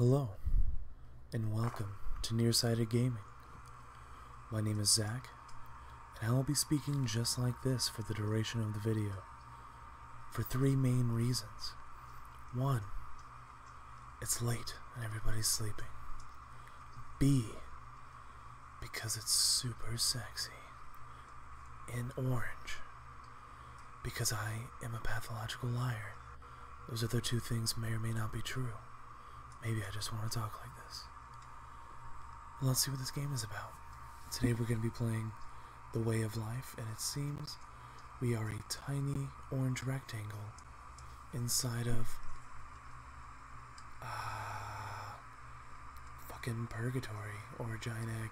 Hello, and welcome to Nearsighted Gaming. My name is Zach, and I will be speaking just like this for the duration of the video, for three main reasons. One, it's late and everybody's sleeping. B, because it's super sexy. In orange, because I am a pathological liar. Those other two things may or may not be true. Maybe I just want to talk like this. Well, let's see what this game is about. Today we're going to be playing The Way of Life, and it seems we are a tiny orange rectangle inside of. Uh, fucking purgatory or a giant egg.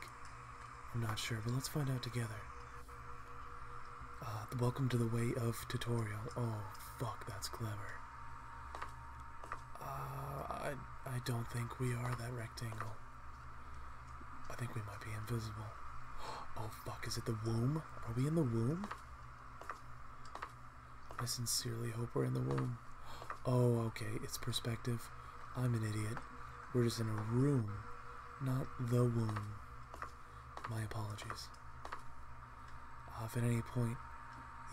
I'm not sure, but let's find out together. Uh, welcome to the Way of tutorial. Oh, fuck, that's clever. Uh, I, don't think we are that rectangle. I think we might be invisible. Oh fuck, is it the womb? Are we in the womb? I sincerely hope we're in the womb. Oh, okay, it's perspective. I'm an idiot. We're just in a room, not the womb. My apologies. Uh, if at any point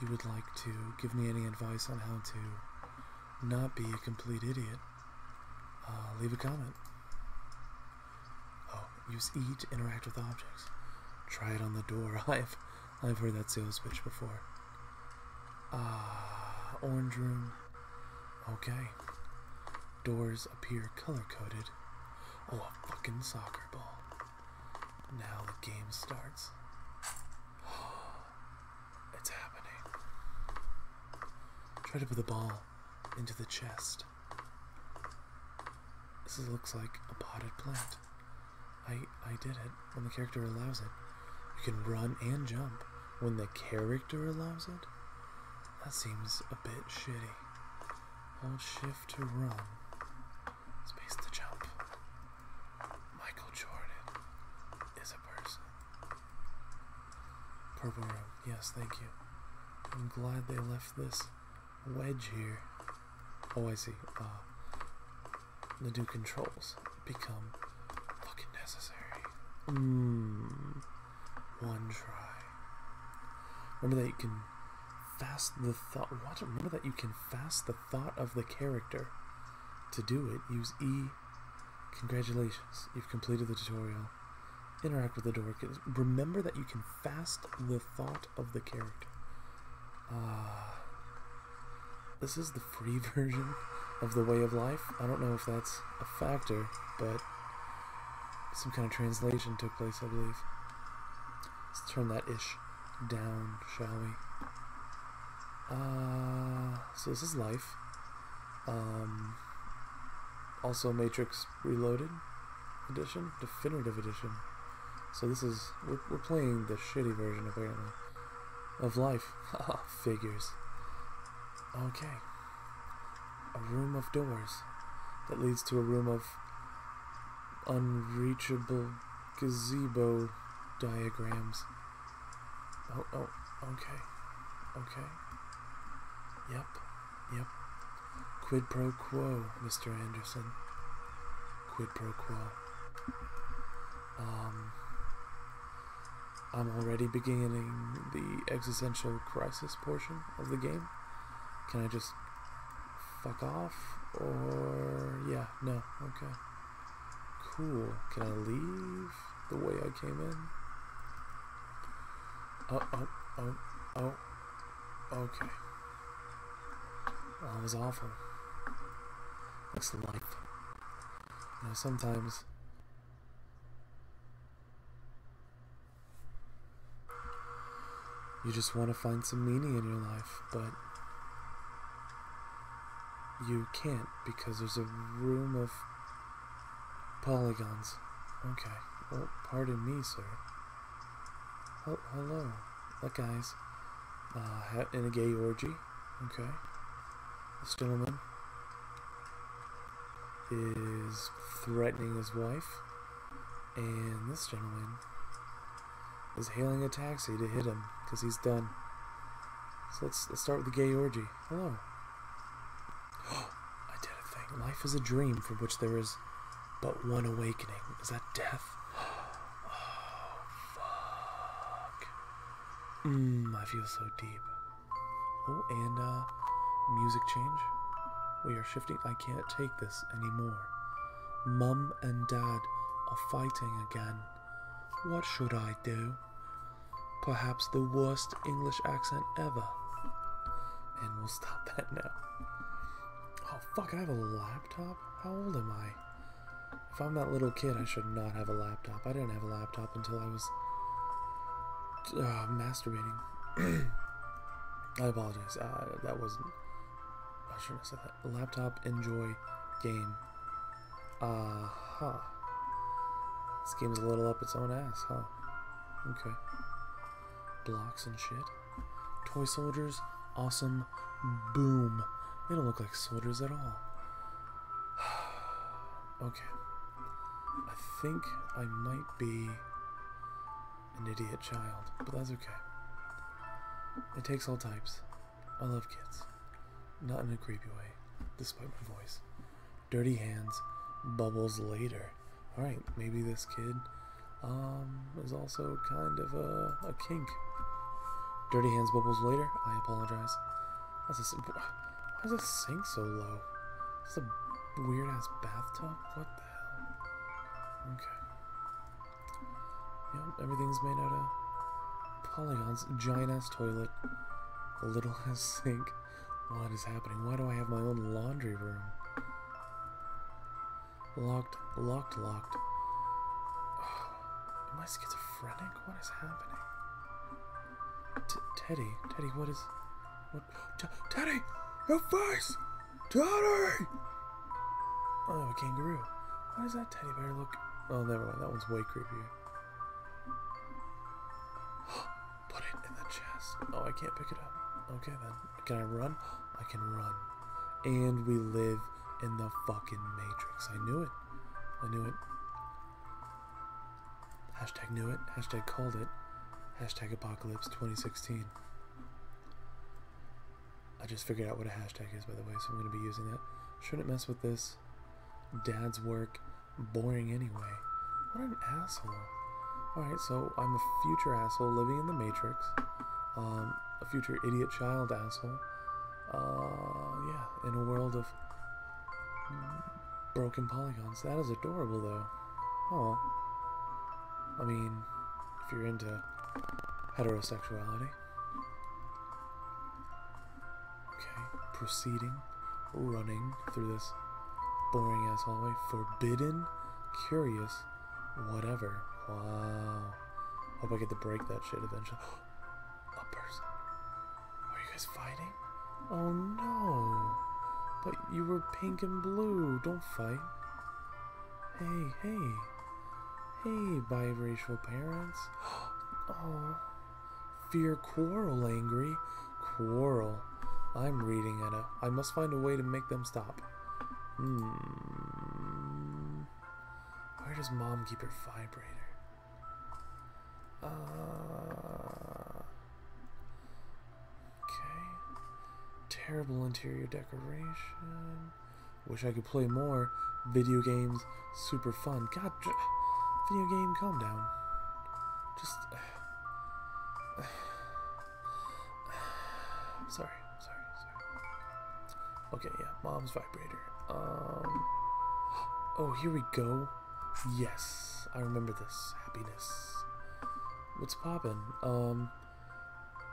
you would like to give me any advice on how to not be a complete idiot, uh, leave a comment. Oh, use E to interact with objects. Try it on the door. I've I've heard that sales pitch before. Ah, orange room. Okay. Doors appear color coded. Oh, a fucking soccer ball. Now the game starts. It's happening. Try to put the ball into the chest. This looks like a potted plant. I I did it when the character allows it. You can run and jump when the character allows it. That seems a bit shitty. Hold shift to run. Space to jump. Michael Jordan is a person. Purple room. Yes, thank you. I'm glad they left this wedge here. Oh, I see. Uh, the new controls become fucking necessary. Mmm. One try. Remember that you can fast the thought. What? Remember that you can fast the thought of the character. To do it, use E. Congratulations, you've completed the tutorial. Interact with the door. Remember that you can fast the thought of the character. Ah. Uh, this is the free version of the way of life. I don't know if that's a factor, but some kind of translation took place, I believe. Let's turn that ish down, shall we? Uh, so this is life. Um, also Matrix Reloaded edition, definitive edition. So this is we're, we're playing the shitty version apparently of life. Figures. Okay. A room of doors that leads to a room of unreachable gazebo diagrams. Oh, oh, okay. Okay. Yep, yep. Quid pro quo, Mr. Anderson. Quid pro quo. Um, I'm already beginning the existential crisis portion of the game. Can I just fuck off? Or, yeah, no, okay. Cool. Can I leave the way I came in? Oh, oh, oh, oh, okay. That was awful. That's life. You know, sometimes you just want to find some meaning in your life, but you can't because there's a room of polygons. Okay. Well, pardon me, sir. Oh, hello. That guy's uh, in a gay orgy. Okay. This gentleman is threatening his wife, and this gentleman is hailing a taxi to hit him because he's done. So let's, let's start with the gay orgy. Hello. I did a thing. Life is a dream for which there is but one awakening. Is that death? Oh, fuck. Mmm, I feel so deep. Oh, and, uh, music change. We are shifting. I can't take this anymore. Mum and Dad are fighting again. What should I do? Perhaps the worst English accent ever. And we'll stop that now. Oh, fuck, I have a laptop? How old am I? If I'm that little kid, I should not have a laptop. I didn't have a laptop until I was uh, masturbating. I apologize. Uh, that wasn't. I shouldn't have said that. Laptop, enjoy, game. Uh huh. This game's a little up its own ass, huh? Okay. Blocks and shit. Toy soldiers, awesome, boom. They don't look like soldiers at all. okay. I think I might be an idiot child, but that's okay. It takes all types. I love kids. Not in a creepy way, despite my voice. Dirty hands, bubbles later. Alright, maybe this kid um, is also kind of a, a kink. Dirty hands, bubbles later. I apologize. That's a, is the sink so low? It's a weird ass bathtub? What the hell? Okay. Yep, everything's made out of polygons. Giant ass toilet. A little ass sink. What is happening? Why do I have my own laundry room? Locked, locked, locked. Am I schizophrenic? What is happening? T Teddy, Teddy, what is. What? T Teddy! Your face! Teddy! Oh, a kangaroo. Why does that teddy bear look. Oh, never mind. That one's way creepier. Put it in the chest. Oh, I can't pick it up. Okay, then. Can I run? I can run. And we live in the fucking Matrix. I knew it. I knew it. Hashtag knew it. Hashtag called it. Hashtag apocalypse 2016. I just figured out what a hashtag is, by the way, so I'm going to be using that. Shouldn't mess with this. Dad's work. Boring anyway. What an asshole. Alright, so I'm a future asshole living in the Matrix. Um, a future idiot child asshole. Uh, yeah, in a world of broken polygons. That is adorable, though. Oh. I mean, if you're into heterosexuality. Proceeding, running through this boring ass hallway. Forbidden, curious, whatever. Wow. Hope I get to break that shit eventually. A person. Are you guys fighting? Oh no. But you were pink and blue. Don't fight. Hey, hey. Hey, biracial parents. Oh. Fear quarrel, angry. Quarrel. I'm reading it. I must find a way to make them stop. Hmm. Where does mom keep her vibrator? Uh. Okay. Terrible interior decoration. Wish I could play more. Video games, super fun. God, video game, calm down. Just. sorry. Okay, yeah, mom's vibrator. Um. Oh, here we go. Yes, I remember this. Happiness. What's poppin'? Um.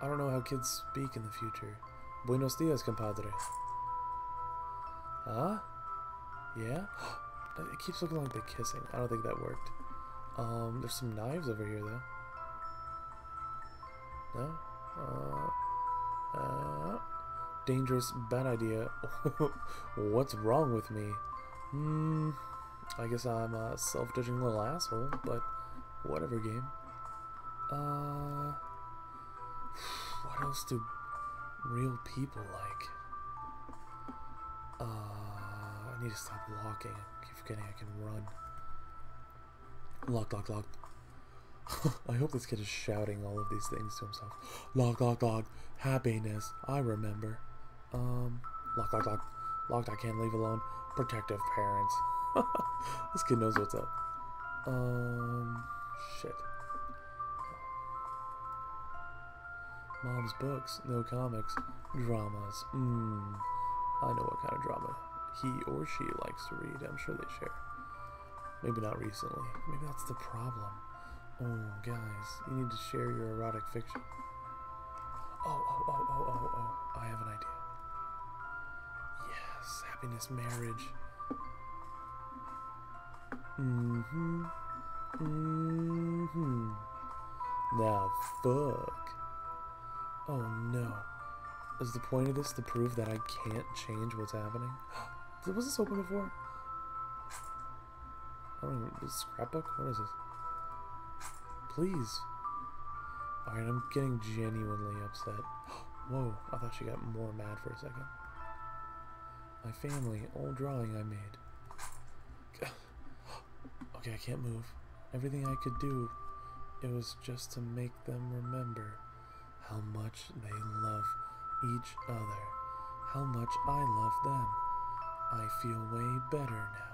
I don't know how kids speak in the future. Buenos dias, compadre. Huh? Yeah? It keeps looking like they're kissing. I don't think that worked. Um, there's some knives over here, though. No? Uh, uh, dangerous, bad idea. What's wrong with me? Hmm, I guess I'm a self-judging little asshole, but whatever game. Uh, what else do real people like? Uh, I need to stop walking. I keep forgetting I can run. Lock, lock, lock. I hope this kid is shouting all of these things to himself. Lock, lock, lock. Happiness. I remember. Um, lock, lock, lock. Locked, I can't leave alone. Protective parents. this kid knows what's up. Um, shit. Mom's books, no comics, dramas. Mmm. I know what kind of drama he or she likes to read. I'm sure they share. Maybe not recently. Maybe that's the problem. Oh, guys, you need to share your erotic fiction. Oh, oh, oh, oh, oh, oh. I have an idea. Happiness marriage. Mm-hmm. Mm-hmm. Now, fuck. Oh no. Is the point of this to prove that I can't change what's happening? Was this open before? I don't even. Scrapbook? What is this? Please. Alright, I'm getting genuinely upset. Whoa, I thought she got more mad for a second. My family, old drawing I made. Okay, I can't move. Everything I could do, it was just to make them remember how much they love each other, how much I love them. I feel way better now.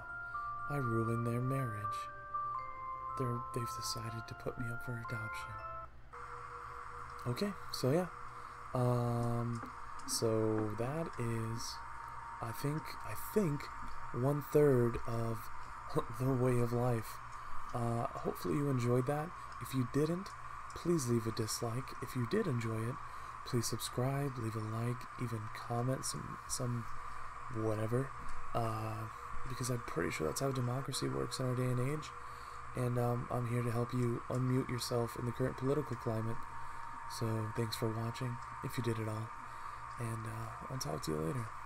I ruined their marriage. They're, they've decided to put me up for adoption. Okay, so yeah. Um, so that is, I think, I think, one third of the way of life. Uh, hopefully you enjoyed that. If you didn't, please leave a dislike. If you did enjoy it, please subscribe, leave a like, even comment some some whatever. Uh, because I'm pretty sure that's how democracy works in our day and age. And um, I'm here to help you unmute yourself in the current political climate. So thanks for watching, if you did it all. And uh, I'll talk to you later.